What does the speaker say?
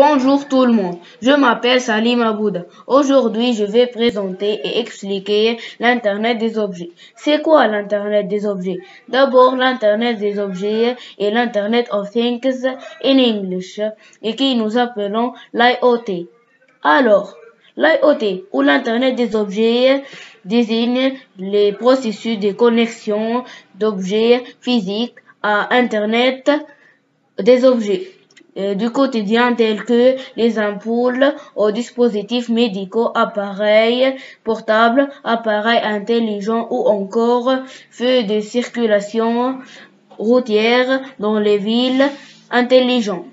Bonjour tout le monde, je m'appelle Salim Abouda. Aujourd'hui, je vais présenter et expliquer l'Internet des objets. C'est quoi l'Internet des objets? D'abord, l'Internet des objets est l'Internet of Things in English et qui nous appelons l'IoT. Alors, l'IoT ou l'Internet des objets désigne les processus de connexion d'objets physiques à Internet des objets. Euh, du quotidien tels que les ampoules aux dispositifs médicaux, appareils portables, appareils intelligents ou encore feux de circulation routière dans les villes intelligents.